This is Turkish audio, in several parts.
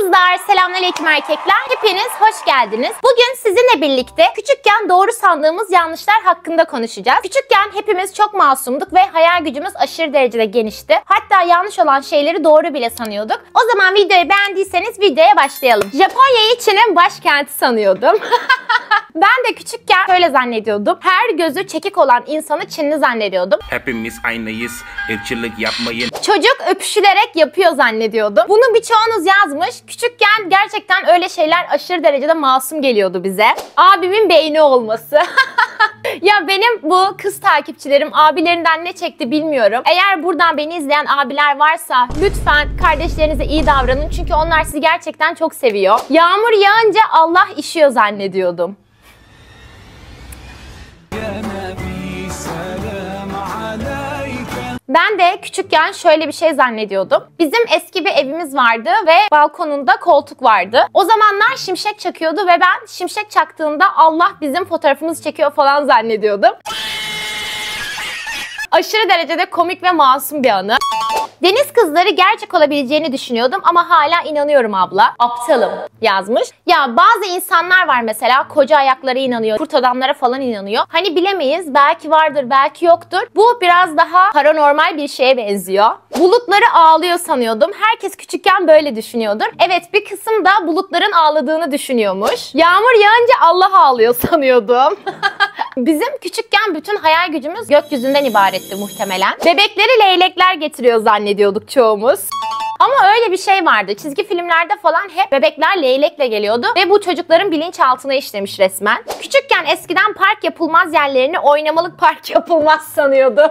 kızlar, selamünaleyküm erkekler. Hepiniz hoş geldiniz. Bugün sizinle birlikte küçükken doğru sandığımız yanlışlar hakkında konuşacağız. Küçükken hepimiz çok masumduk ve hayal gücümüz aşırı derecede genişti. Hatta yanlış olan şeyleri doğru bile sanıyorduk. O zaman videoyu beğendiyseniz videoya başlayalım. Japonya'yı Çin'in başkenti sanıyordum. ben de küçükken şöyle zannediyordum. Her gözü çekik olan insanı Çinli zannediyordum. Hepimiz aynıyız. Irkçılık yapmayın. Çocuk öpüşülerek yapıyor zannediyordum. Bunu birçoğunuz yazmış. Küçükken gerçekten öyle şeyler aşırı derecede masum geliyordu bize. Abimin beyni olması. ya benim bu kız takipçilerim abilerinden ne çekti bilmiyorum. Eğer buradan beni izleyen abiler varsa lütfen kardeşlerinize iyi davranın. Çünkü onlar sizi gerçekten çok seviyor. Yağmur yağınca Allah işiyor zannediyordum. Ben de küçükken şöyle bir şey zannediyordum. Bizim eski bir evimiz vardı ve balkonunda koltuk vardı. O zamanlar şimşek çakıyordu ve ben şimşek çaktığında Allah bizim fotoğrafımızı çekiyor falan zannediyordum. Aşırı derecede komik ve masum bir anı. Deniz kızları gerçek olabileceğini düşünüyordum ama hala inanıyorum abla. Aptalım yazmış. Ya bazı insanlar var mesela koca ayaklara inanıyor, kurt adamlara falan inanıyor. Hani bilemeyiz belki vardır belki yoktur. Bu biraz daha paranormal bir şeye benziyor. Bulutları ağlıyor sanıyordum. Herkes küçükken böyle düşünüyordur. Evet bir kısım da bulutların ağladığını düşünüyormuş. Yağmur yağınca Allah ağlıyor sanıyordum. Bizim küçükken bütün hayal gücümüz gökyüzünden ibaretti muhtemelen. Bebekleri leylekler getiriyor zannediyorduk çoğumuz. Ama öyle bir şey vardı. Çizgi filmlerde falan hep bebekler leylekle geliyordu ve bu çocukların bilinçaltına işlemiş resmen. Küçükken eskiden park yapılmaz yerlerini oynamalık park yapılmaz sanıyordum.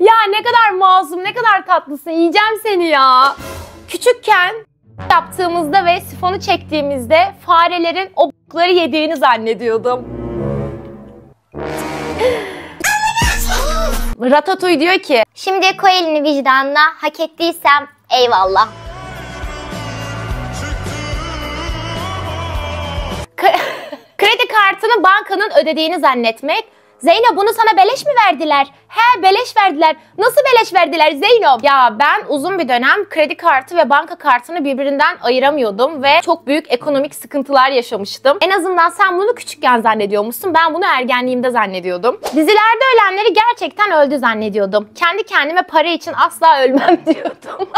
ya ne kadar masum, ne kadar tatlısın. Yiyeceğim seni ya. Küçükken yaptığımızda ve sifonu çektiğimizde farelerin o yediğini zannediyordum. Ratatouille diyor ki Şimdi koy elini vicdanına hak ettiysem eyvallah. Kredi kartını bankanın ödediğini zannetmek. Zeyno bunu sana beleş mi verdiler? He beleş verdiler. Nasıl beleş verdiler Zeyno? Ya ben uzun bir dönem kredi kartı ve banka kartını birbirinden ayıramıyordum ve çok büyük ekonomik sıkıntılar yaşamıştım. En azından sen bunu küçükken zannediyormuşsun. Ben bunu ergenliğimde zannediyordum. Dizilerde ölenleri gerçekten öldü zannediyordum. Kendi kendime para için asla ölmem diyordum.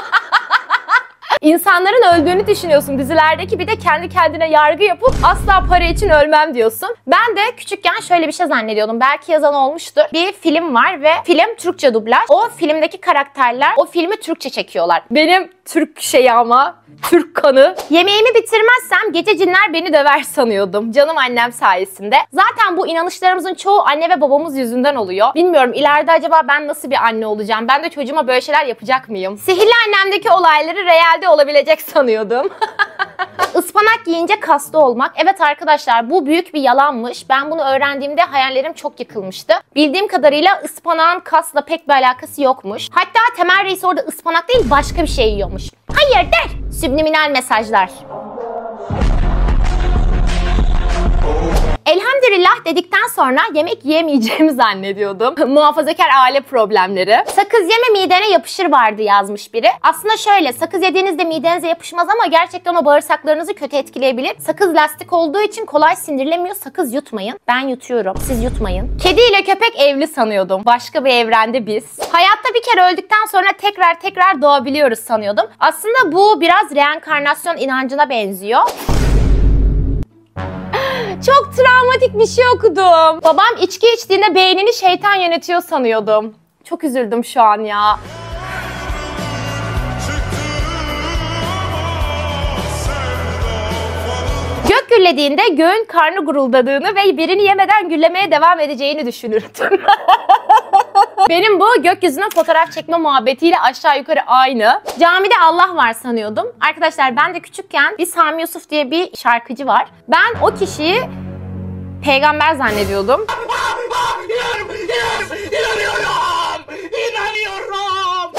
İnsanların öldüğünü düşünüyorsun dizilerdeki bir de kendi kendine yargı yapıp asla para için ölmem diyorsun. Ben de küçükken şöyle bir şey zannediyordum. Belki yazan olmuştur. Bir film var ve film Türkçe dublaj. O filmdeki karakterler o filmi Türkçe çekiyorlar. Benim Türk şeyi ama Türk kanı. Yemeğimi bitirmezsem gece cinler beni döver sanıyordum. Canım annem sayesinde. Zaten bu inanışlarımızın çoğu anne ve babamız yüzünden oluyor. Bilmiyorum ileride acaba ben nasıl bir anne olacağım? Ben de çocuğuma böyle şeyler yapacak mıyım? Sihirli annemdeki olayları realde olabilecek sanıyordum. Ispanak yiyince kaslı olmak. Evet arkadaşlar bu büyük bir yalanmış. Ben bunu öğrendiğimde hayallerim çok yıkılmıştı. Bildiğim kadarıyla ıspanağın kasla pek bir alakası yokmuş. Hatta Temel Reis orada ıspanak değil başka bir şey yiyormuş. Hayırdır? Subliminal mesajlar. Elhamdülillah dedikten sonra yemek yiyemeyeceğimi zannediyordum. Muhafazakar aile problemleri. Sakız yeme midene yapışır vardı yazmış biri. Aslında şöyle sakız yediğinizde midenize yapışmaz ama gerçekten o bağırsaklarınızı kötü etkileyebilir. Sakız lastik olduğu için kolay sindirilemiyor. Sakız yutmayın. Ben yutuyorum. Siz yutmayın. Kedi ile köpek evli sanıyordum. Başka bir evrende biz. Hayatta bir kere öldükten sonra tekrar tekrar doğabiliyoruz sanıyordum. Aslında bu biraz reenkarnasyon inancına benziyor. Çok travmatik bir şey okudum. Babam içki içtiğinde beynini şeytan yönetiyor sanıyordum. Çok üzüldüm şu an ya. Gök gürlediğinde göğün karnı guruldadığını ve birini yemeden gürlemeye devam edeceğini düşünürdüm. Benim bu gökyüzünün fotoğraf çekme muhabbetiyle aşağı yukarı aynı. Camide Allah var sanıyordum. Arkadaşlar ben de küçükken bir Sami Yusuf diye bir şarkıcı var. Ben o kişiyi peygamber zannediyordum.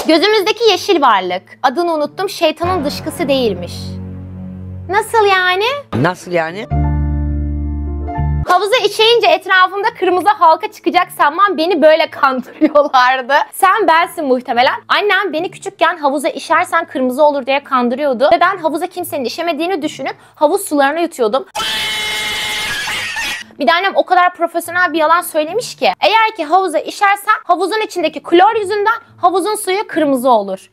Gözümüzdeki yeşil varlık. Adını unuttum. Şeytanın dışkısı değilmiş. Nasıl yani? Nasıl yani? Havuza işeyince etrafımda kırmızı halka çıkacak sanmam beni böyle kandırıyorlardı. Sen bensin muhtemelen. Annem beni küçükken havuza işersen kırmızı olur diye kandırıyordu. Ve ben havuza kimsenin işemediğini düşünüp havuz sularını yutuyordum. Bir de annem o kadar profesyonel bir yalan söylemiş ki eğer ki havuza işersen havuzun içindeki klor yüzünden havuzun suyu kırmızı olur.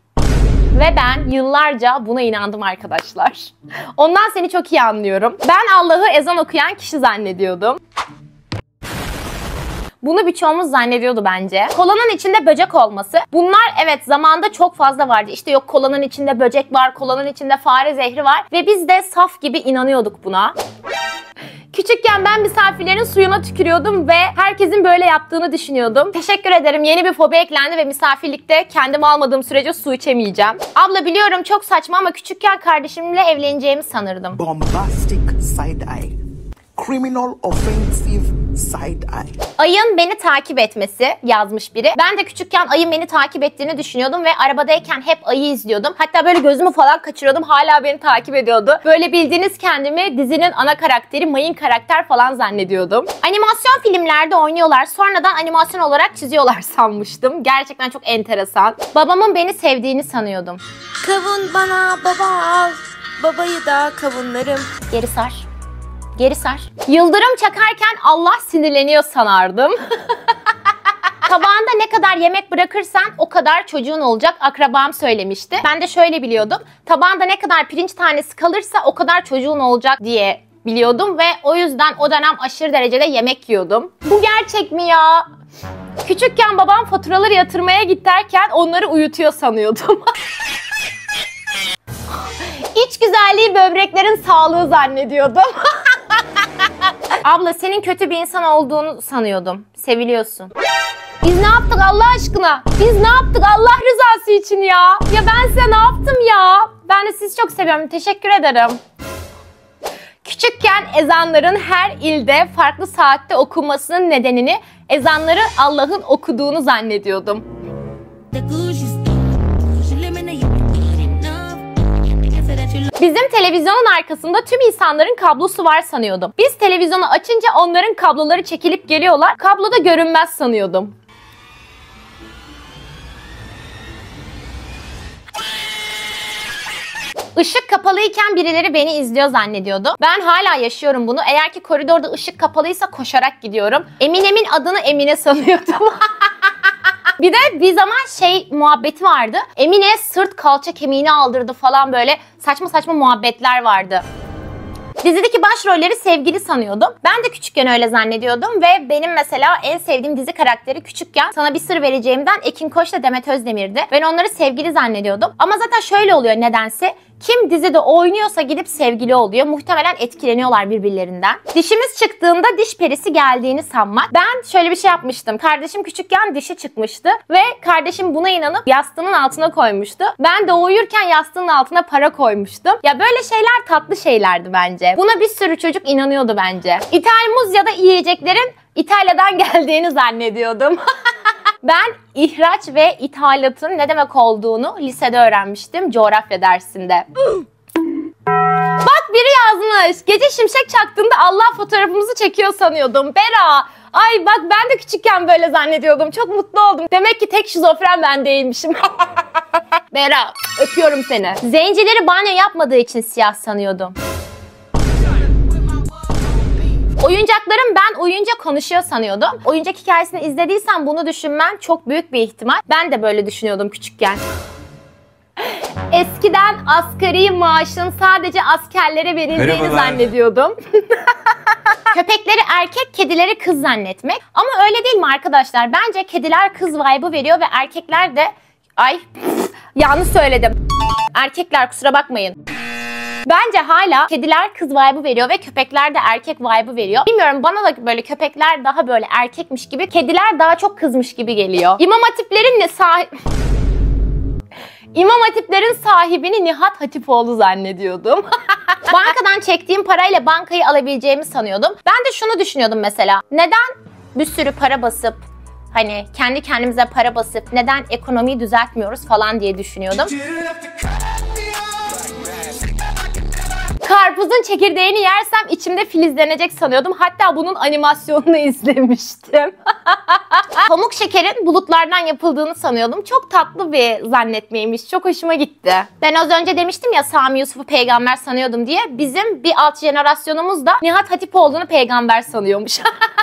Ve ben yıllarca buna inandım arkadaşlar. Ondan seni çok iyi anlıyorum. Ben Allah'ı ezan okuyan kişi zannediyordum. Bunu birçoğumuz zannediyordu bence. Kolanın içinde böcek olması. Bunlar evet zamanda çok fazla vardı. İşte yok kolanın içinde böcek var, kolanın içinde fare zehri var. Ve biz de saf gibi inanıyorduk buna. Küçükken ben misafirlerin suyuna tükürüyordum ve herkesin böyle yaptığını düşünüyordum. Teşekkür ederim. Yeni bir fobi eklendi ve misafirlikte kendim almadığım sürece su içemeyeceğim. Abla biliyorum çok saçma ama küçükken kardeşimle evleneceğimi sanırdım. bombastic side eye, criminal offensive side eye. Ayın beni takip etmesi yazmış biri. Ben de küçükken ayın beni takip ettiğini düşünüyordum ve arabadayken hep ayı izliyordum. Hatta böyle gözümü falan kaçırıyordum. Hala beni takip ediyordu. Böyle bildiğiniz kendimi dizinin ana karakteri, mayın karakter falan zannediyordum. Animasyon filmlerde oynuyorlar. Sonradan animasyon olarak çiziyorlar sanmıştım. Gerçekten çok enteresan. Babamın beni sevdiğini sanıyordum. Kavun bana baba al. Babayı da kavunlarım. Geri sar. Geri sar. Yıldırım çakarken Allah sinirleniyor sanardım. Tabağında ne kadar yemek bırakırsan o kadar çocuğun olacak akrabam söylemişti. Ben de şöyle biliyordum. Tabağında ne kadar pirinç tanesi kalırsa o kadar çocuğun olacak diye biliyordum ve o yüzden o dönem aşırı derecede yemek yiyordum. Bu gerçek mi ya? Küçükken babam faturaları yatırmaya git derken onları uyutuyor sanıyordum. İç güzelliği böbreklerin sağlığı zannediyordum. Abla senin kötü bir insan olduğunu sanıyordum. Seviliyorsun. Biz ne yaptık Allah aşkına? Biz ne yaptık Allah rızası için ya? Ya ben size ne yaptım ya? Ben de sizi çok seviyorum. Teşekkür ederim. Küçükken ezanların her ilde farklı saatte okunmasının nedenini ezanları Allah'ın okuduğunu zannediyordum. Bizim televizyonun arkasında tüm insanların kablosu var sanıyordum. Biz televizyonu açınca onların kabloları çekilip geliyorlar. Kablo da görünmez sanıyordum. Işık kapalıyken birileri beni izliyor zannediyordu. Ben hala yaşıyorum bunu. Eğer ki koridorda ışık kapalıysa koşarak gidiyorum. Eminem'in adını Emine sanıyordum. Bir de bir zaman şey muhabbeti vardı. Emine sırt kalça kemiğini aldırdı falan böyle saçma saçma muhabbetler vardı. Dizideki başrolleri sevgili sanıyordum. Ben de küçükken öyle zannediyordum ve benim mesela en sevdiğim dizi karakteri küçükken sana bir sır vereceğimden Ekin Koç'la Demet Özdemir'di. Ben onları sevgili zannediyordum. Ama zaten şöyle oluyor nedense. Kim dizide oynuyorsa gidip sevgili oluyor. Muhtemelen etkileniyorlar birbirlerinden. Dişimiz çıktığında diş perisi geldiğini sanmak. Ben şöyle bir şey yapmıştım. Kardeşim küçükken dişi çıkmıştı ve kardeşim buna inanıp yastığının altına koymuştu. Ben de uyurken yastığının altına para koymuştum. Ya böyle şeyler tatlı şeylerdi bence. Buna bir sürü çocuk inanıyordu bence. İthal muz ya da yiyeceklerin İtalya'dan geldiğini zannediyordum. Ben ihraç ve ithalatın ne demek olduğunu lisede öğrenmiştim coğrafya dersinde. Bak biri yazmış. Gece şimşek çaktığında Allah fotoğrafımızı çekiyor sanıyordum. Bera. Ay bak ben de küçükken böyle zannediyordum. Çok mutlu oldum. Demek ki tek şizofren ben değilmişim. Bera öpüyorum seni. Zencileri banyo yapmadığı için siyah sanıyordum. Oyuncaklarım ben uyuyunca konuşuyor sanıyordum. Oyuncak hikayesini izlediysen bunu düşünmen çok büyük bir ihtimal. Ben de böyle düşünüyordum küçükken. Eskiden asgari maaşın sadece askerlere verildiğini Merhabalar. zannediyordum. Köpekleri erkek, kedileri kız zannetmek. Ama öyle değil mi arkadaşlar? Bence kediler kız vibe'ı veriyor ve erkekler de... Ay yanlış söyledim. Erkekler kusura bakmayın. Bence hala kediler kız vibe'ı veriyor ve köpekler de erkek vibe'ı veriyor. Bilmiyorum bana da böyle köpekler daha böyle erkekmiş gibi, kediler daha çok kızmış gibi geliyor. İmam hatiplerin ne sahip... İmam hatiplerin sahibini Nihat Hatipoğlu zannediyordum. Bankadan çektiğim parayla bankayı alabileceğimi sanıyordum. Ben de şunu düşünüyordum mesela. Neden bir sürü para basıp hani kendi kendimize para basıp neden ekonomiyi düzeltmiyoruz falan diye düşünüyordum. Karpuzun çekirdeğini yersem içimde filizlenecek sanıyordum. Hatta bunun animasyonunu izlemiştim. Pamuk şekerin bulutlardan yapıldığını sanıyordum. Çok tatlı bir zannetmeymiş. Çok hoşuma gitti. Ben az önce demiştim ya Sami Yusuf'u peygamber sanıyordum diye. Bizim bir alt jenerasyonumuz da Nihat Hatipoğlu'nu peygamber sanıyormuş.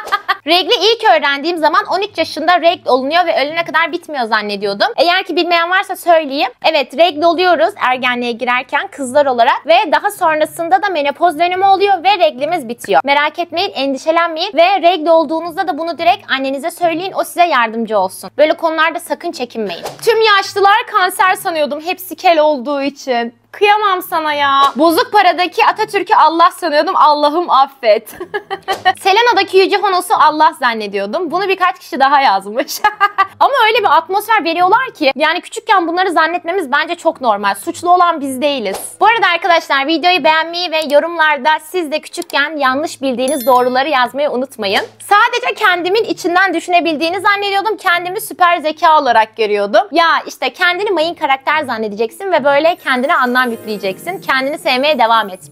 Regli ilk öğrendiğim zaman 13 yaşında regl olunuyor ve ölene kadar bitmiyor zannediyordum. Eğer ki bilmeyen varsa söyleyeyim. Evet regl oluyoruz ergenliğe girerken kızlar olarak ve daha sonrasında da menopoz dönemi oluyor ve reglimiz bitiyor. Merak etmeyin, endişelenmeyin ve regl olduğunuzda da bunu direkt annenize söyleyin. O size yardımcı olsun. Böyle konularda sakın çekinmeyin. Tüm yaşlılar kanser sanıyordum hepsi kel olduğu için. Kıyamam sana ya. Bozuk paradaki Atatürk'ü Allah sanıyordum. Allah'ım affet. Selena'daki Yüce Honos'u Allah zannediyordum. Bunu birkaç kişi daha yazmış. Ama öyle bir atmosfer veriyorlar ki yani küçükken bunları zannetmemiz bence çok normal. Suçlu olan biz değiliz. Bu arada arkadaşlar videoyu beğenmeyi ve yorumlarda siz de küçükken yanlış bildiğiniz doğruları yazmayı unutmayın. Sadece kendimin içinden düşünebildiğini zannediyordum. Kendimi süper zeka olarak görüyordum. Ya işte kendini mayın karakter zannedeceksin ve böyle kendine anlam yükleyeceksin. Kendini sevmeye devam et.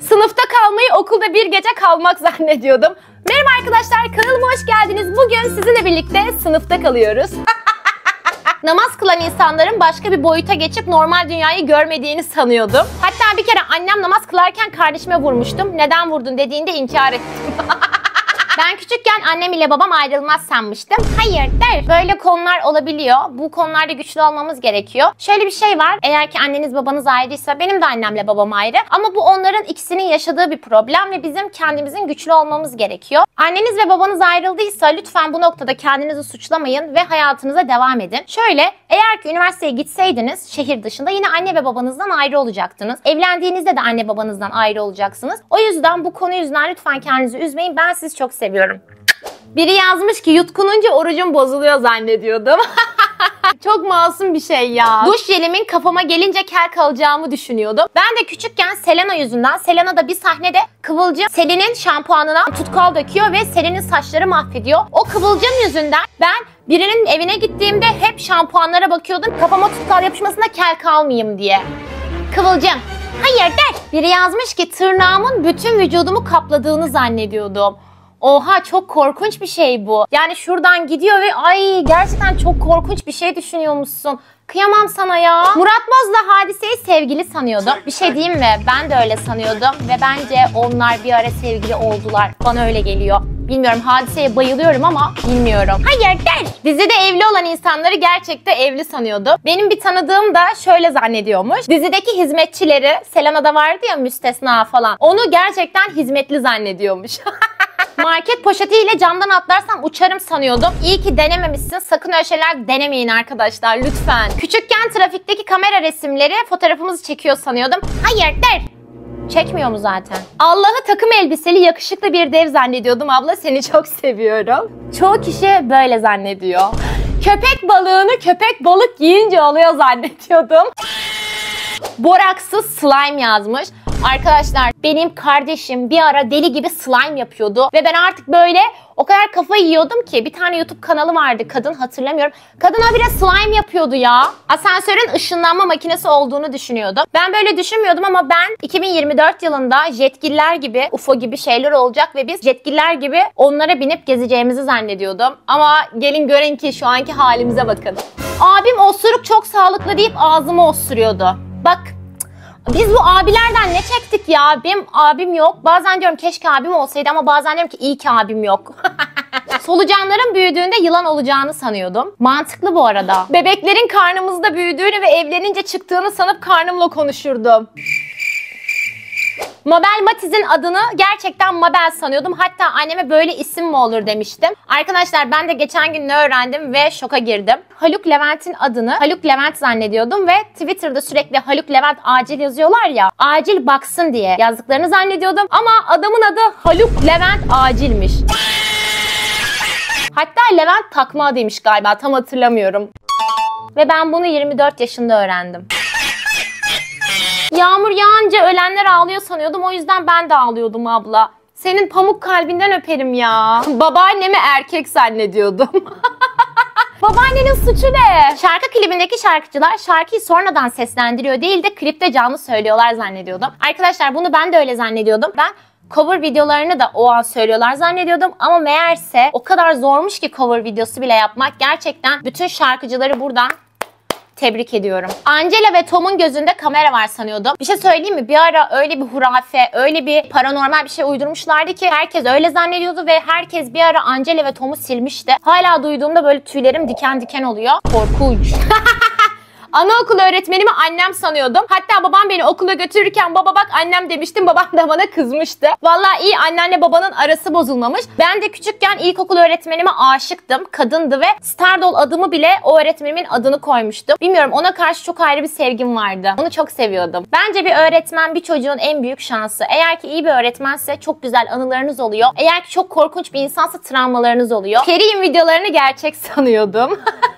Sınıfta kalmayı okulda bir gece kalmak zannediyordum. Merhaba arkadaşlar kanalıma hoş geldiniz. Bugün sizinle birlikte sınıfta kalıyoruz. Namaz kılan insanların başka bir boyuta geçip normal dünyayı görmediğini sanıyordum. Hatta bir kere annem namaz kılarken kardeşime vurmuştum. Neden vurdun dediğinde inkar ettim. Ben küçükken annem ile babam ayrılmaz sanmıştım. Hayır der. Böyle konular olabiliyor. Bu konularda güçlü olmamız gerekiyor. Şöyle bir şey var. Eğer ki anneniz babanız ayrıysa benim de annemle babam ayrı. Ama bu onların ikisinin yaşadığı bir problem ve bizim kendimizin güçlü olmamız gerekiyor. Anneniz ve babanız ayrıldıysa lütfen bu noktada kendinizi suçlamayın ve hayatınıza devam edin. Şöyle eğer ki üniversiteye gitseydiniz şehir dışında yine anne ve babanızdan ayrı olacaktınız. Evlendiğinizde de anne babanızdan ayrı olacaksınız. O yüzden bu konu yüzünden lütfen kendinizi üzmeyin. Ben sizi çok seviyorum. Biri yazmış ki yutkununca orucum bozuluyor zannediyordum. Çok masum bir şey ya. Duş jelimin kafama gelince kel kalacağımı düşünüyordum. Ben de küçükken Selena yüzünden, Selena da bir sahnede Kıvılcım Selin'in şampuanına tutkal döküyor ve Selin'in saçları mahvediyor. O Kıvılcım yüzünden ben birinin evine gittiğimde hep şampuanlara bakıyordum. Kafama tutkal yapışmasına kel kalmayayım diye. Kıvılcım. Hayır der. Biri yazmış ki tırnağımın bütün vücudumu kapladığını zannediyordum. Oha çok korkunç bir şey bu. Yani şuradan gidiyor ve ay gerçekten çok korkunç bir şey düşünüyormuşsun. Kıyamam sana ya. Murat Boz'la Hadise'yi sevgili sanıyordum. Bir şey diyeyim mi? Ben de öyle sanıyordum ve bence onlar bir ara sevgili oldular. Bana öyle geliyor. Bilmiyorum hadiseye bayılıyorum ama bilmiyorum. Hayır der. Dizide evli olan insanları gerçekte evli sanıyordu. Benim bir tanıdığım da şöyle zannediyormuş. Dizideki hizmetçileri Selena'da vardı ya müstesna falan. Onu gerçekten hizmetli zannediyormuş. Market poşetiyle camdan atlarsam uçarım sanıyordum. İyi ki denememişsin. Sakın öyle şeyler denemeyin arkadaşlar lütfen. Küçükken trafikteki kamera resimleri fotoğrafımızı çekiyor sanıyordum. Hayır der. Çekmiyor mu zaten? Allah'ı takım elbiseli yakışıklı bir dev zannediyordum abla. Seni çok seviyorum. Çoğu kişi böyle zannediyor. Köpek balığını köpek balık yiyince oluyor zannediyordum. Boraksız slime yazmış. Arkadaşlar benim kardeşim bir ara deli gibi slime yapıyordu ve ben artık böyle o kadar kafayı yiyordum ki bir tane YouTube kanalı vardı kadın hatırlamıyorum. Kadın habire slime yapıyordu ya. Asansörün ışınlanma makinesi olduğunu düşünüyordum. Ben böyle düşünmüyordum ama ben 2024 yılında jetgiller gibi UFO gibi şeyler olacak ve biz jetgiller gibi onlara binip gezeceğimizi zannediyordum. Ama gelin görün ki şu anki halimize bakın. Abim osuruk çok sağlıklı deyip ağzımı osuruyordu. Bak biz bu abilerden ne çektik ya? Benim abim yok. Bazen diyorum keşke abim olsaydı ama bazen diyorum ki iyi ki abim yok. Solucanların büyüdüğünde yılan olacağını sanıyordum. Mantıklı bu arada. Bebeklerin karnımızda büyüdüğünü ve evlenince çıktığını sanıp karnımla konuşurdum. Mabel Matiz'in adını gerçekten Mabel sanıyordum. Hatta anneme böyle isim mi olur demiştim. Arkadaşlar ben de geçen gün ne öğrendim ve şoka girdim. Haluk Levent'in adını Haluk Levent zannediyordum ve Twitter'da sürekli Haluk Levent acil yazıyorlar ya. Acil baksın diye yazdıklarını zannediyordum. Ama adamın adı Haluk Levent acilmiş. Hatta Levent takma adıymış galiba tam hatırlamıyorum. Ve ben bunu 24 yaşında öğrendim. Yağmur yağınca ölenler ağlıyor sanıyordum. O yüzden ben de ağlıyordum abla. Senin pamuk kalbinden öperim ya. Babaannemi erkek zannediyordum. Babaannenin suçu ne? Şarkı klibindeki şarkıcılar şarkıyı sonradan seslendiriyor değil de klipte canlı söylüyorlar zannediyordum. Arkadaşlar bunu ben de öyle zannediyordum. Ben cover videolarını da o an söylüyorlar zannediyordum ama meğerse o kadar zormuş ki cover videosu bile yapmak. Gerçekten bütün şarkıcıları buradan Tebrik ediyorum. Angela ve Tom'un gözünde kamera var sanıyordum. Bir şey söyleyeyim mi? Bir ara öyle bir hurafe, öyle bir paranormal bir şey uydurmuşlardı ki herkes öyle zannediyordu ve herkes bir ara Angela ve Tom'u silmişti. Hala duyduğumda böyle tüylerim diken diken oluyor. Korkunç. Anaokulu öğretmenimi annem sanıyordum. Hatta babam beni okula götürürken baba bak annem demiştim. Babam da bana kızmıştı. Vallahi iyi annenle babanın arası bozulmamış. Ben de küçükken ilkokul öğretmenime aşıktım. Kadındı ve Stardoll adımı bile o öğretmenimin adını koymuştum. Bilmiyorum ona karşı çok ayrı bir sevgim vardı. Onu çok seviyordum. Bence bir öğretmen bir çocuğun en büyük şansı. Eğer ki iyi bir öğretmense çok güzel anılarınız oluyor. Eğer ki çok korkunç bir insansa travmalarınız oluyor. Kerim videolarını gerçek sanıyordum.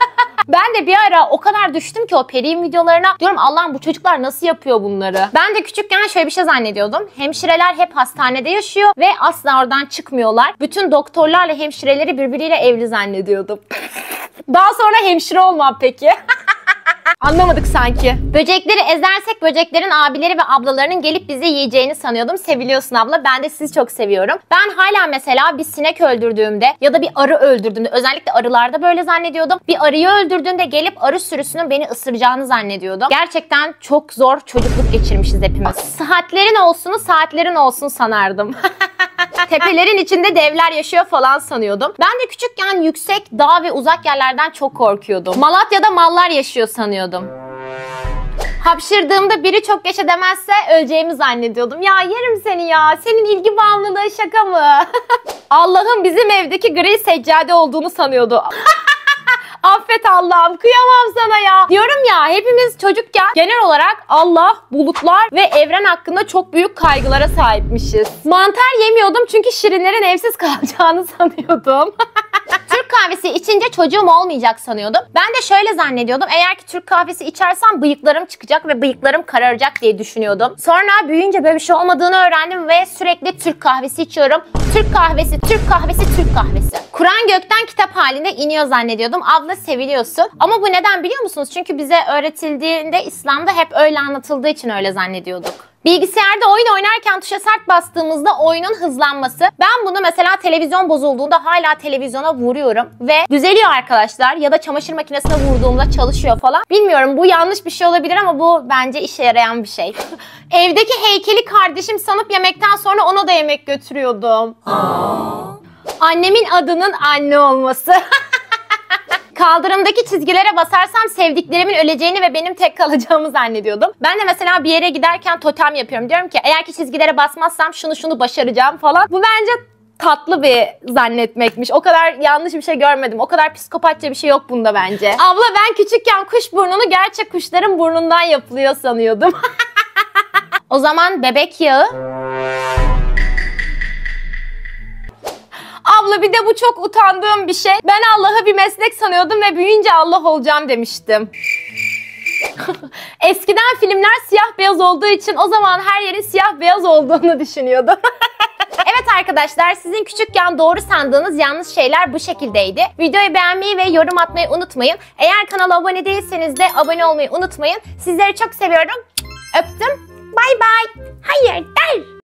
Ben de bir ara o kadar düştüm ki o Peri'nin videolarına. Diyorum Allah'ım bu çocuklar nasıl yapıyor bunları? Ben de küçükken şöyle bir şey zannediyordum. Hemşireler hep hastanede yaşıyor ve asla oradan çıkmıyorlar. Bütün doktorlarla hemşireleri birbiriyle evli zannediyordum. Daha sonra hemşire olmam peki. Anlamadık sanki. Böcekleri ezersek böceklerin abileri ve ablalarının gelip bizi yiyeceğini sanıyordum. Seviliyorsun abla. Ben de sizi çok seviyorum. Ben hala mesela bir sinek öldürdüğümde ya da bir arı öldürdüğümde özellikle arılarda böyle zannediyordum. Bir arıyı öldürdüğümde gelip arı sürüsünün beni ısıracağını zannediyordum. Gerçekten çok zor çocukluk geçirmişiz hepimiz. Saatlerin olsunu saatlerin olsun sanardım. Tepelerin içinde devler yaşıyor falan sanıyordum. Ben de küçükken yüksek, dağ ve uzak yerlerden çok korkuyordum. Malatya'da mallar yaşıyor sanıyordum. Hapşırdığımda biri çok yaşa demezse öleceğimi zannediyordum. Ya yerim seni ya. Senin ilgi bağımlılığı şaka mı? Allah'ın bizim evdeki gri seccade olduğunu sanıyordu. Affet Allah'ım kıyamam sana ya. Diyorum ya hepimiz çocukken genel olarak Allah, bulutlar ve evren hakkında çok büyük kaygılara sahipmişiz. Mantar yemiyordum çünkü şirinlerin evsiz kalacağını sanıyordum. Kahvesi içince çocuğum olmayacak sanıyordum. Ben de şöyle zannediyordum. Eğer ki Türk kahvesi içersem bıyıklarım çıkacak ve bıyıklarım kararacak diye düşünüyordum. Sonra büyüyünce böyle bir şey olmadığını öğrendim ve sürekli Türk kahvesi içiyorum. Türk kahvesi, Türk kahvesi, Türk kahvesi. Kur'an gökten kitap halinde iniyor zannediyordum. Abla seviliyorsun. Ama bu neden biliyor musunuz? Çünkü bize öğretildiğinde İslam'da hep öyle anlatıldığı için öyle zannediyorduk. Bilgisayarda oyun oynarken tuşa sert bastığımızda oyunun hızlanması. Ben bunu mesela televizyon bozulduğunda hala televizyona vuruyorum ve düzeliyor arkadaşlar. Ya da çamaşır makinesine vurduğumda çalışıyor falan. Bilmiyorum bu yanlış bir şey olabilir ama bu bence işe yarayan bir şey. Evdeki heykeli kardeşim sanıp yemekten sonra ona da yemek götürüyordum. Annemin adının anne olması. Kaldırımdaki çizgilere basarsam sevdiklerimin öleceğini ve benim tek kalacağımı zannediyordum. Ben de mesela bir yere giderken totem yapıyorum. Diyorum ki eğer ki çizgilere basmazsam şunu şunu başaracağım falan. Bu bence tatlı bir zannetmekmiş. O kadar yanlış bir şey görmedim. O kadar psikopatça bir şey yok bunda bence. Abla ben küçükken kuş burnunu gerçek kuşların burnundan yapılıyor sanıyordum. o zaman bebek yağı Abla bir de bu çok utandığım bir şey. Ben Allah'ı bir meslek sanıyordum ve büyüyünce Allah olacağım demiştim. Eskiden filmler siyah beyaz olduğu için o zaman her yerin siyah beyaz olduğunu düşünüyordum. Evet arkadaşlar sizin küçükken doğru sandığınız yanlış şeyler bu şekildeydi. Videoyu beğenmeyi ve yorum atmayı unutmayın. Eğer kanala abone değilseniz de abone olmayı unutmayın. Sizleri çok seviyorum. Öptüm. Bay bay. Hayır.